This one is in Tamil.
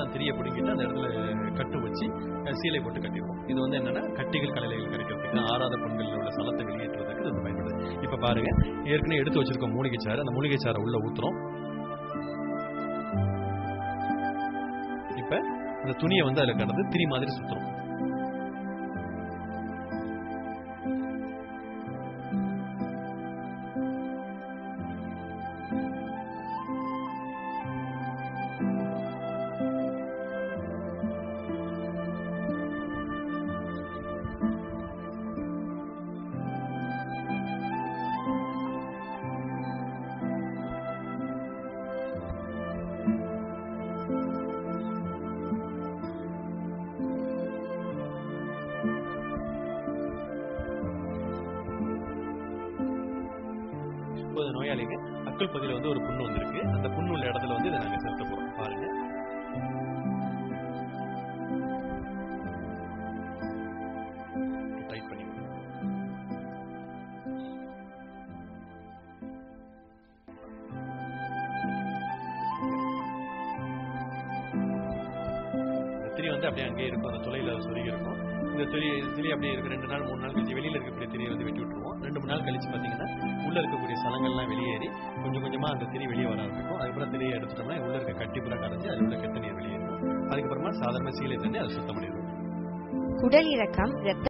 நான் அந்த பிடிங்கிட்டு அந்த இடத்துல கட்டு வச்சு சீலை போட்டு கட்டிடுவோம். இது வந்து என்னன்னா கட்டிகள் கலைகள் கிடைக்கிறதுக்கு ஆறாத பெண்களில் உள்ள சலத்தை வெளியேற்றுவதற்கு இது பயன்படுது. இப்ப பாருங்க ஏற்கனவே எடுத்து வச்சிருக்கோம் மூலிகை சாறு அந்த மூலிகை சாறை உள்ள ஊத்துறோம். இப்ப இந்த துணியை வந்து அதுல கடந்து திரி மாதிரி சுத்துறோம். இப்போது நோயாளிங்க அக்கல் பகுதியில் வந்து ஒரு புண்ணு வந்திருக்கு. அந்த புண்ணு உள்ள இடத்துல வந்து இதை நாங்கள் செலுத்த போகிறோம் பாருங்க. வந்து அப்படியே அங்கேயே இருக்கும். அந்த துளையில சொருகி இருக்கும். இந்த திரி திரி அப்படியே இருக்கு. ரெண்டு நாள் மூணு நாள் கழிச்சு வெளியில இருக்கக்கூடிய திரியை வந்து வெட்டி விட்டுருவோம். ரெண்டு மூணு நாள் கழிச்சு பாத்தீங்கன்னா உள்ள இருக்கக்கூடிய சலங்கள்லாம் வெளியேறி கொஞ்சம் கொஞ்சமா அந்த திரி வெளியே வர ஆரம்பிக்கும். அதுக்கப்புறம் திரியை எடுத்துட்டோம்னா உள்ள இருக்க கட்டி பூரா கரைஞ்சு அதுல உள்ள கெட்ட நீர் வெளியேறும். அதுக்கப்புறமா சாதாரண சீலை தண்ணி அதை சுத்தம் பண்ணிடுவோம். குடல் இறக்கம் ரத்த